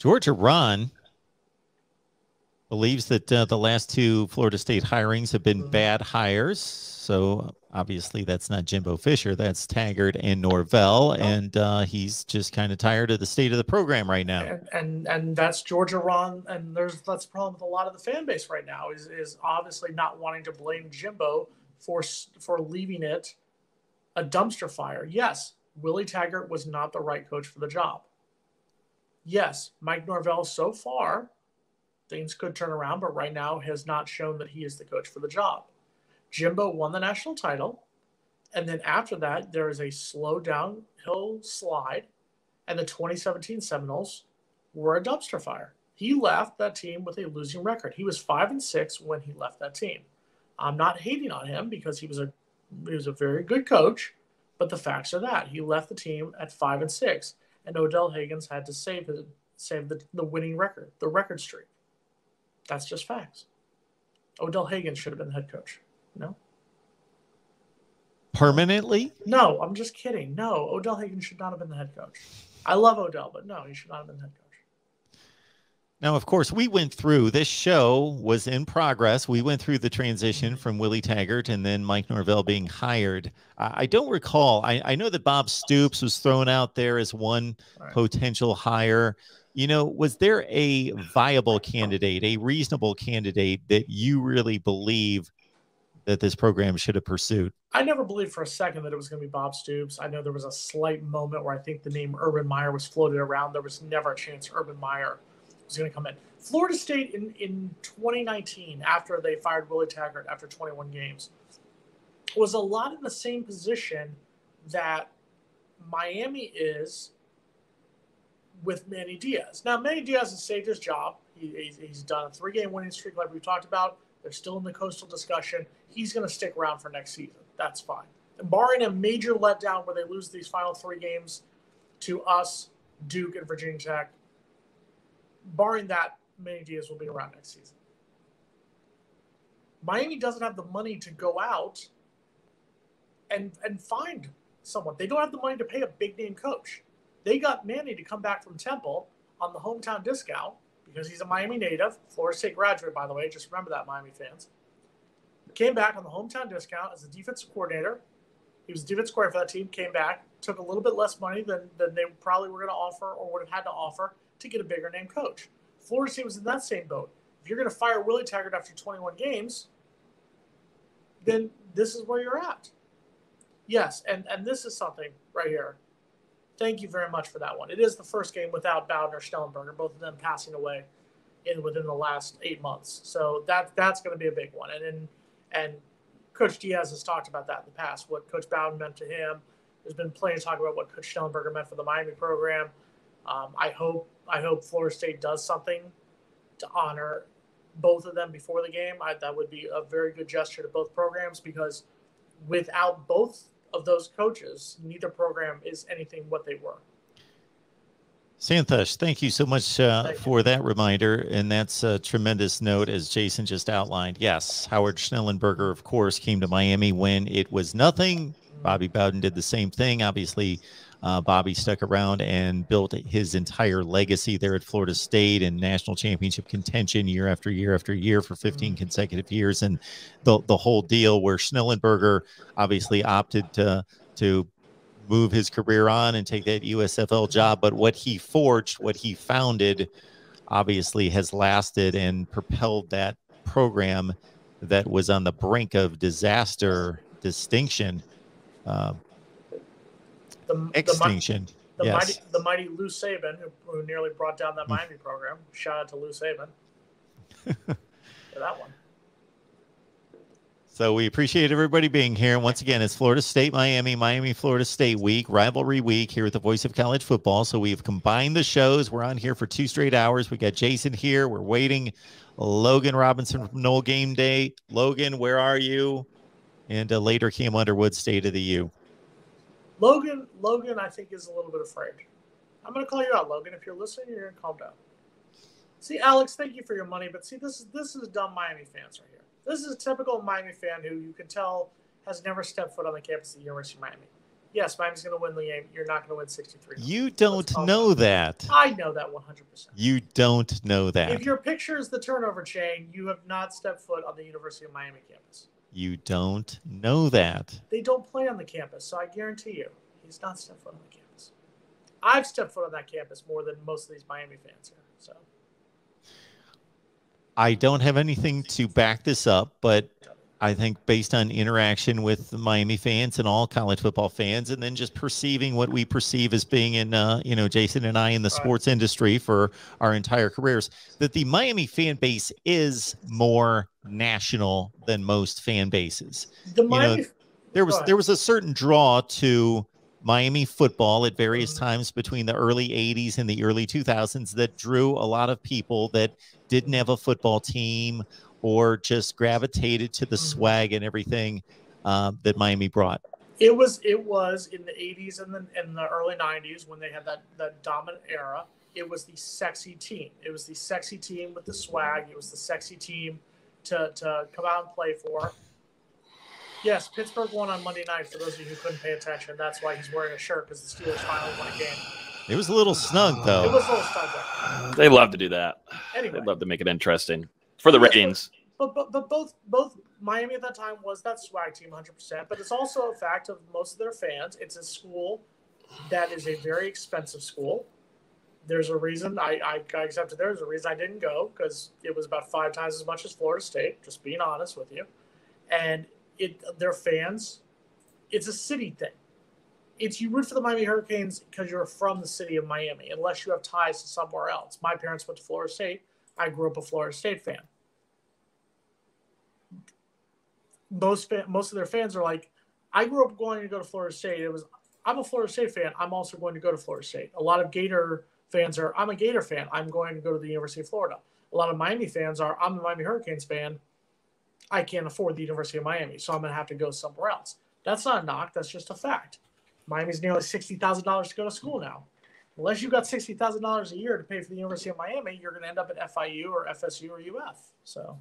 Georgia Ron believes that uh, the last two Florida State hirings have been bad hires. So obviously that's not Jimbo Fisher, that's Taggart and Norvell, and uh, he's just kind of tired of the state of the program right now. And, and and that's Georgia Ron, and there's that's the problem with a lot of the fan base right now is is obviously not wanting to blame Jimbo for for leaving it a dumpster fire. Yes, Willie Taggart was not the right coach for the job. Yes, Mike Norvell so far things could turn around, but right now has not shown that he is the coach for the job. Jimbo won the national title. And then after that, there is a slow downhill slide. And the 2017 Seminoles were a dumpster fire. He left that team with a losing record. He was five and six when he left that team. I'm not hating on him because he was a he was a very good coach, but the facts are that he left the team at five and six, and Odell Haggins had to save his, save the, the winning record, the record streak. That's just facts. Odell Haggins should have been the head coach. No. Permanently? No, I'm just kidding. No, Odell Haggins should not have been the head coach. I love Odell, but no, he should not have been the head coach. Now, of course, we went through this show was in progress. We went through the transition mm-hmm. from Willie Taggart and then Mike Norvell being hired. I, don't recall. I, I, know that Bob Stoops was thrown out there as one right. potential hire you know, was there a viable candidate, a reasonable candidate that you really believe that this program should have pursued? I never believed for a second that it was going to be Bob Stoops. I know there was a slight moment where I think the name Urban Meyer was floated around. There was never a chance Urban Meyer was going to come in. Florida State in, in 2019, after they fired Willie Taggart after 21 games, was a lot in the same position that Miami is with Manny Diaz. Now, Manny Diaz has saved his job. He, he's, done a three game winning streak, like we talked about. They're still in the coastal discussion. He's going to stick around for next season. That's fine. And barring a major letdown where they lose these final three games to us, Duke, and Virginia Tech, barring that, Manny Diaz will be around next season. Miami doesn't have the money to go out and and find someone. They don't have the money to pay a big name coach. They got Manny to come back from Temple on the hometown discount because he's a Miami native, Florida State graduate, by the way. Just remember that, Miami fans. Came back on the hometown discount as a defensive coordinator. He was defensive coordinator for that team. Came back, took a little bit less money than, than they probably were going to offer or would have had to offer to get a bigger name coach. Florida State was in that same boat. If you're going to fire Willie Taggart after 21 games, then this is where you're at. Yes, and and this is something right here thank you very much for that one. It is the first game without Bowden or Schnellenberger, both of them passing away in within the last eight months. So that that's going to be a big one. And and, and Coach Diaz has talked about that in the past, what Coach Bowden meant to him. There's been plenty of talk about what Coach Schnellenberger meant for the Miami program. Um, I hope I hope Florida State does something to honor both of them before the game. I, that would be a very good gesture to both programs because without both of those coaches, neither program is anything what they were. Santosh, thank you so much uh, for that reminder. And that's a tremendous note, as Jason just outlined. Yes, Howard Schnellenberger, of course, came to Miami when it was nothing. Bobby Bowden did the same thing. Obviously, uh, Bobby stuck around and built his entire legacy there at Florida State and national championship contention year after year after year for 15 mm-hmm. consecutive years, and the the whole deal where Schnellenberger obviously opted to to move his career on and take that USFL job, but what he forged, what he founded, obviously has lasted and propelled that program that was on the brink of disaster distinction. Uh, the extinction. The, the yes. mighty, the mighty Lou Saban, who, who nearly brought down that hmm. Miami program. Shout out to Lou Saban for that one. So we appreciate everybody being here. And Once again, it's Florida State, Miami, Miami, Florida State week, rivalry week here at the Voice of College Football. So we've combined the shows. We're on here for two straight hours. We got Jason here. We're waiting. Logan Robinson from Nole Game Day. Logan, where are you? And uh, later, Cam Underwood, State of the U. Logan, Logan, I think is a little bit afraid. I'm going to call you out, Logan. If you're listening, you're going to calm down. See, Alex, thank you for your money, but see, this is this is dumb Miami fans right here. This is a typical Miami fan who you can tell has never stepped foot on the campus of the University of Miami. Yes, Miami's going to win the game. You're not going to win 63. You don't know that. I know that 100%. You don't know that. If your picture is the turnover chain, you have not stepped foot on the University of Miami campus. You don't know that. They don't play on the campus, so I guarantee you, he's not stepped foot on the campus. I've stepped foot on that campus more than most of these Miami fans here. So I don't have anything to back this up, but I think based on interaction with the Miami fans and all college football fans, and then just perceiving what we perceive as being in, uh, you know, Jason and I in the sports industry for our entire careers, that the Miami fan base is more national than most fan bases. the know, There was there was a certain draw to Miami football at various Mhm. times between the early 80s and the early 2000s that drew a lot of people that didn't have a football team or just gravitated to the Mhm. swag and everything um, that Miami brought. it was it was in the 80s and the and the early 90s when they had that that dominant era. It was the sexy team. It was the sexy team with the swag. It was the sexy team to to come out and play for. Yes, Pittsburgh won on Monday night. For those of you who couldn't pay attention, that's why he's wearing a shirt because the Steelers finally won a game. It was a little snug though. It though. was a little stuck They love to do that. Anyway, They love to make it interesting for the Yes, but- ratings. But, but but both both Miami at that time was that swag team 100%. But it's also a fact of most of their fans. It's a school that is a very expensive school. There's a reason I, I, accepted there's a reason I didn't go because it was about five times as much as Florida State. Just being honest with you, and it their fans, it's a city thing. It's you root for the Miami Hurricanes because you're from the city of Miami, unless you have ties to somewhere else. My parents went to Florida State. I grew up a Florida State fan. most most of their fans are like, I grew up going to go to Florida State. It was I'm a Florida State fan. I'm also going to go to Florida State. A lot of Gator fans are I'm a Gator fan. I'm going to go to the University of Florida. A lot of Miami fans are I'm a Miami Hurricanes fan. I can't afford the University of Miami, so I'm going to have to go somewhere else. That's not a knock. That's just a fact. Miami's nearly sixty thousand dollars to go to school now. Unless you've got sixty thousand dollars a year to pay for the University of Miami, you're going to end up at FIU or FSU or UF. So